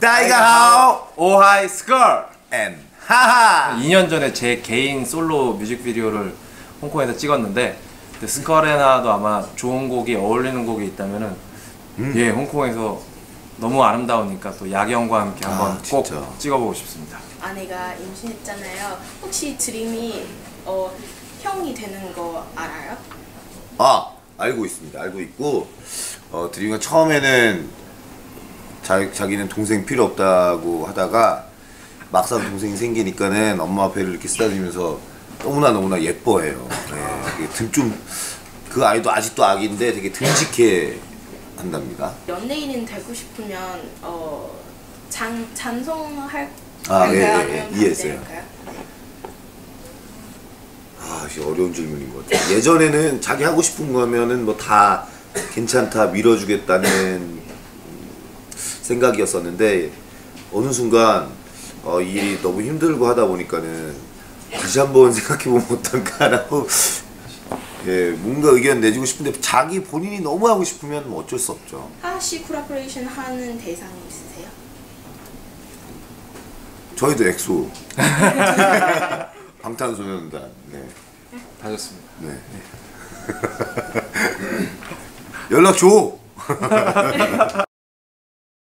大家好 我係 Skull and 하하 2년 전에 제 개인 솔로 뮤직비디오를 홍콩에서 찍었는데 Skull and 하하도 아마 좋은 곡이 어울리는 곡이 있다면은 음. 예 홍콩에서 너무 아름다우니까 또 야경과 함께 아, 한번 꼭 진짜. 찍어보고 싶습니다. 아내가 임신했잖아요. 혹시 드림이 어, 형이 되는 거 알아요? 아 알고 있습니다 알고 있고 어 드림가 처음에는 자, 자기는 동생 필요 없다고 하다가 막상 동생이 생기니까는 엄마 앞에를 이렇게 쓰다니면서 너무나 너무나 예뻐해요 네, 듬좀그 아이도 아직도 아기인데 되게 듬직해 한답니다 연예인은 되고 싶으면 어, 장, 찬송할 아, 예, 예, 예. 이해했어요. 아, 이게 어려운 질문인 것 같아요. 예전에는 자기 하고 싶은 거면은 뭐 다 괜찮다 밀어주겠다는 음, 생각이었었는데 어느 순간 어, 이 일이 너무 힘들고 하다 보니까는 다시 한번 생각해 보면 어떨까라고 예 뭔가 의견 내주고 싶은데 자기 본인이 너무 하고 싶으면 뭐 어쩔 수 없죠. 하하씨 콜라보레이션 하는 대상이 있으세요? 저희도 엑소 방탄소년단 네. 다 좋습니다. 네. 연락 줘.